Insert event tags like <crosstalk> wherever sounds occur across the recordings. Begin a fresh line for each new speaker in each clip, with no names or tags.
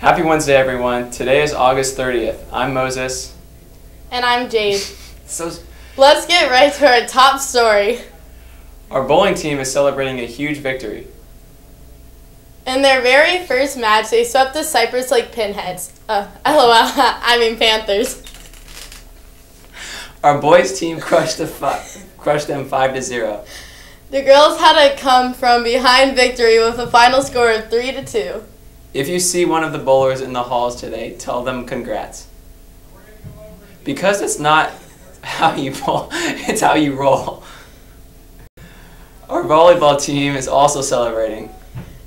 Happy Wednesday, everyone. Today is August 30th. I'm Moses.
And I'm Jade. <laughs>
So,
Let's get right to our top story.
our bowling team is celebrating a huge victory.
In their very first match, they swept the Cypress Lake Pinheads. Uh, <laughs> lol, I mean Panthers.
Our boys team <laughs> crushed the fi- crushed them five to zero.
The girls had to come from behind victory with a final score of 3 to 2.
If you see one of the bowlers in the halls today, tell them congrats. Because it's not <laughs> how you bowl, <laughs> it's how you roll. Our volleyball team is also celebrating.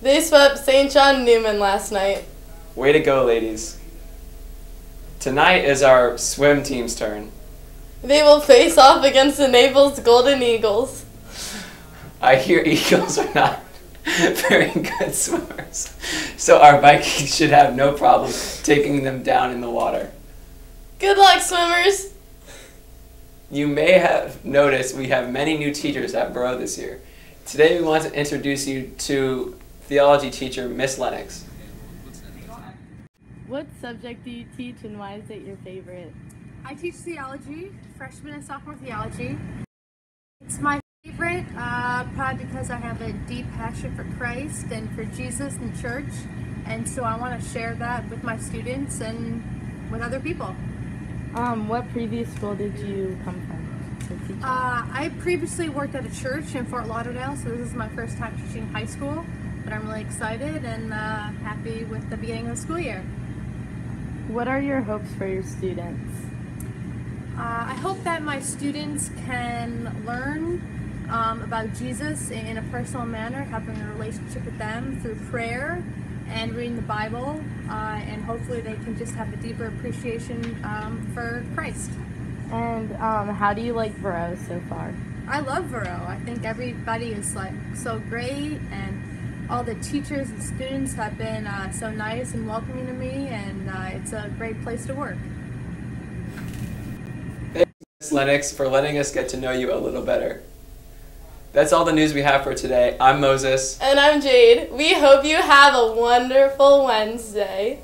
They swept St. John Neumann last night.
Way to go, ladies. Tonight is our swim team's turn.
They will face off against the Naples Golden Eagles. <laughs>
I hear eagles are not <laughs> very good swimmers, so our Vikings should have no problem taking them down in the water.
Good luck, swimmers!
You may have noticed we have many new teachers at Verot this year. Today we want to introduce you to theology teacher Miss Lennox.
What subject do you teach and why is it your favorite?
I teach theology, freshman and sophomore theology. It's my favorite, uh, probably because I have a deep passion for Christ and for Jesus and church, and so I want to share that with my students and with other people.
Um, what previous school did you come from?
Uh, I previously worked at a church in Fort Lauderdale, so this is my first time teaching high school, but I'm really excited and uh, happy with the beginning of the school year.
what are your hopes for your students?
Uh, I hope that my students can learn um, about Jesus in a personal manner, having a relationship with them through prayer and reading the Bible, uh, and hopefully they can just have a deeper appreciation um, for Christ.
And um, how do you like Verot so far?
I love Verot. I think everybody is like so great, and all the teachers and students have been uh, so nice and welcoming to me, and uh, it's a great place to work.
Miss Lennox for letting us get to know you a little better. That's all the news we have for today. I'm Moses.
And I'm Jade. We hope you have a wonderful Wednesday.